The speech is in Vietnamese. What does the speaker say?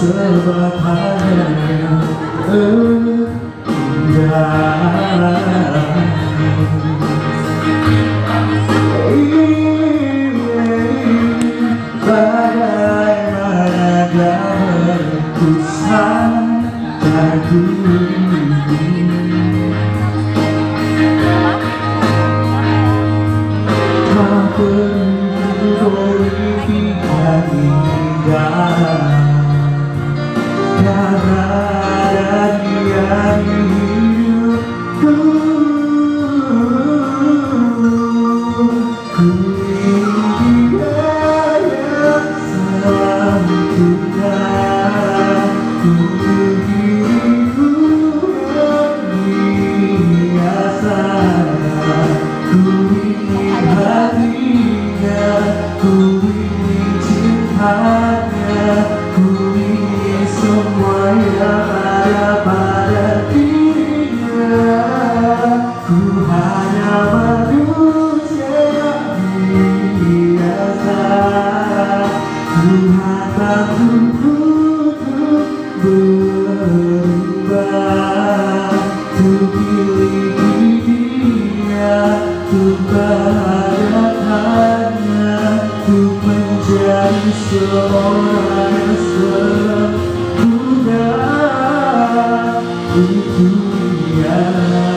sebuah hanya enggan Ingin bagaimana dalam ku sangat 不一定精。seorang sekuda di dia